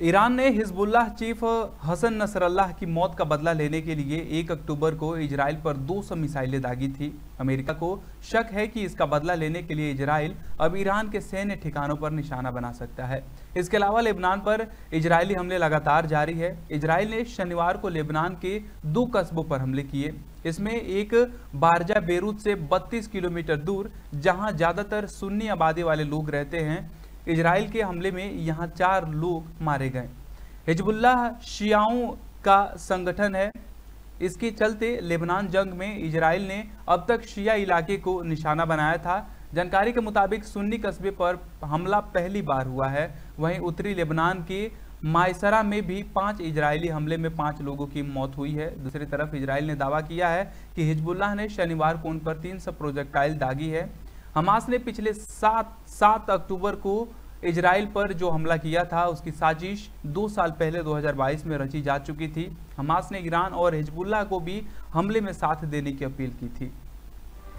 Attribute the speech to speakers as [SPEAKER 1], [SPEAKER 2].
[SPEAKER 1] Iran ने Hezbollah chief Hassan Nasrallah की मौत का बदला लेने के लिए 1 अक्टूबर को इजराइल पर 200 मिसाइलें दागी थी। अमेरिका को शक है कि इसका बदला लेने के लिए इजराइल अब ईरान के सैन्य ठिकानों पर निशाना बना सकता है। इसके अलावा लेबनान पर इजरायली हमले लगातार जारी है। इजराइल ने शनिवार को लेबनान के दो कस्बों पर हमले किए। इसमें एक बारजा, बेरूत से 32 किलोमीटर दूर, जहाँ ज़्यादातर सुन्नी आबादी वाले लोग रहते हैं इजराइल के हमले में यहाँ चार लोग मारे गए। हिजबुल्लाह शियाओं का संगठन है। इसके चलते लेबनान जंग में इसराइल ने अब तक शिया इलाके को निशाना बनाया था। जानकारी के मुताबिक सुन्नी कस्बे पर हमला पहली बार हुआ है। वहीं उत्तरी लेबनान के मायसरा में भी पाँच इजरायली हमले में पाँच लोगों की मौत हुई है। दूसरी तरफ़ इजराइल ने दावा किया है कि हिजबुल्लाह ने शनिवार को उन पर तीन सौ प्रोजेक्टाइल दागी है। हमास ने पिछले सात सात अक्टूबर को इजराइल पर जो हमला किया था, उसकी साजिश दो साल पहले 2022 में रची जा चुकी थी। हमास ने ईरान और हिजबुल्ला को भी हमले में साथ देने की अपील की थी।